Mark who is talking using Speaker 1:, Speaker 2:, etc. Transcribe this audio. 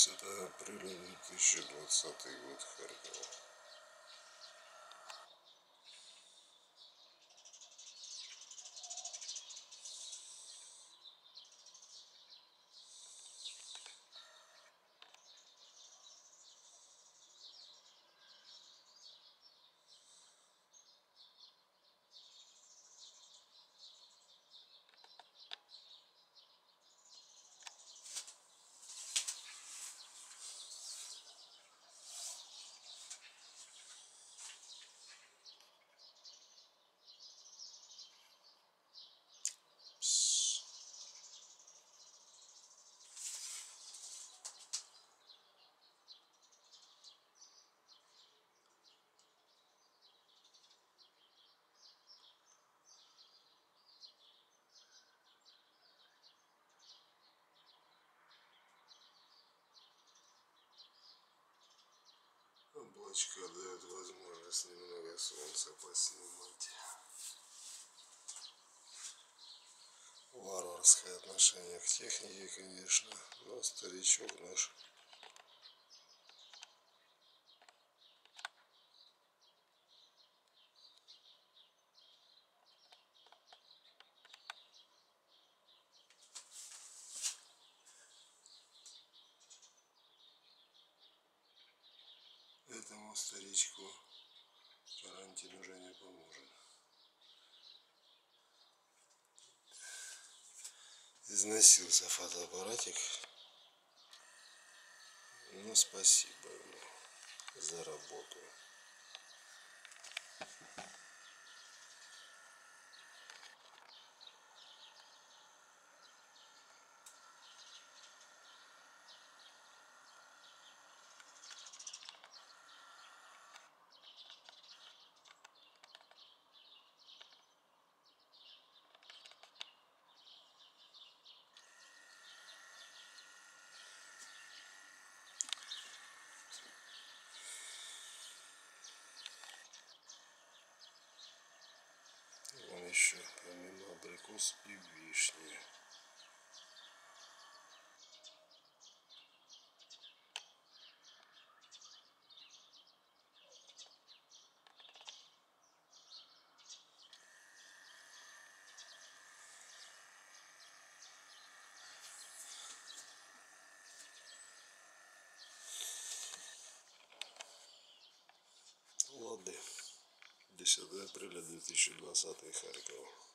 Speaker 1: 10 апреля 2020 год, Харьков. Облачка дают возможность немного солнца поснимать. Варварское отношение к технике, конечно, но старичок наш этому старичку карантин уже не поможет. Износился фотоаппаратик. Ну, спасибо ему за работу. Абрикос и вишни. Лады. 10 апреля 2020 Харьков.